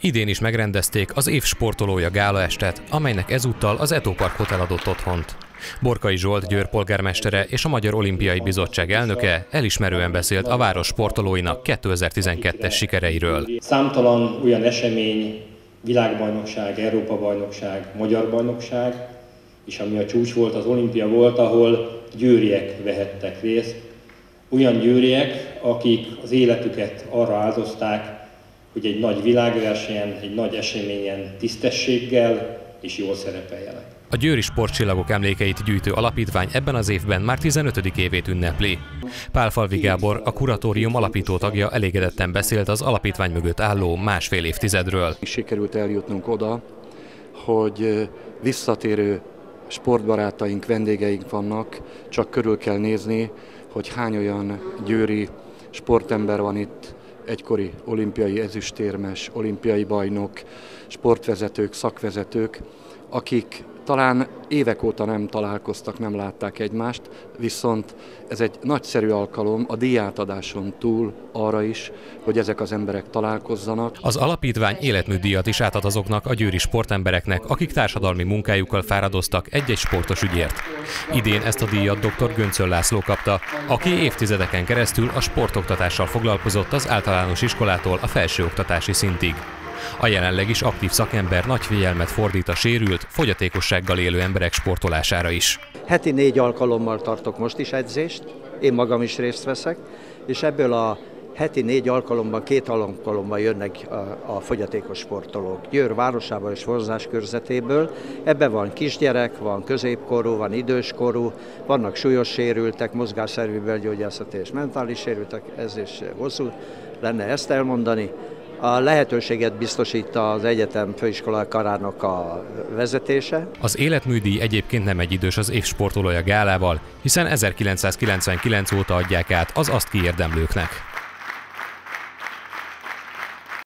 Idén is megrendezték az év sportolója gála estet, amelynek ezúttal az Etopark Hotel adott otthont. Borkai Zsolt Győr polgármestere és a Magyar Olimpiai Bizottság elnöke elismerően beszélt a város sportolóinak 2012-es sikereiről. Számtalan olyan esemény, világbajnokság, Európa-bajnokság, magyar bajnokság, és ami a csúcs volt, az olimpia volt, ahol győriek vehettek részt. Olyan győriek, akik az életüket arra áldozták, hogy egy nagy világversenyen, egy nagy eseményen tisztességgel és jól szerepeljenek. A Győri Sportcsillagok emlékeit gyűjtő alapítvány ebben az évben már 15. évét ünnepli. Pálfalvi Gábor, a kuratórium alapító tagja elégedetten beszélt az alapítvány mögött álló másfél évtizedről. Sikerült eljutnunk oda, hogy visszatérő sportbarátaink, vendégeink vannak, csak körül kell nézni, hogy hány olyan győri sportember van itt, egykori olimpiai ezüstérmes, olimpiai bajnok, sportvezetők, szakvezetők, akik talán évek óta nem találkoztak, nem látták egymást, viszont ez egy nagyszerű alkalom a díjátadáson túl arra is, hogy ezek az emberek találkozzanak. Az alapítvány életműdíjat is átad azoknak a győri sportembereknek, akik társadalmi munkájukkal fáradoztak egy-egy sportos ügyért. Idén ezt a díjat dr. Göncöl László kapta, aki évtizedeken keresztül a sportoktatással foglalkozott az általános iskolától a felsőoktatási szintig. A jelenleg is aktív szakember nagy figyelmet fordít a sérült, fogyatékossággal élő emberek sportolására is. Heti négy alkalommal tartok most is edzést, én magam is részt veszek, és ebből a heti négy alkalomban, két alkalommal jönnek a, a fogyatékos sportolók. Győr városában és hozzás körzetéből. Ebben van kisgyerek, van középkorú, van időskorú, vannak súlyos sérültek, mozgásszervi belgyógyászati és mentális sérültek, ez is hosszú lenne ezt elmondani a lehetőséget biztosít az egyetem főiskola karának a vezetése. Az életműdíj egyébként nem egy idős az évsportolója gálával, hiszen 1999 óta adják át az azt kiérdemlőknek.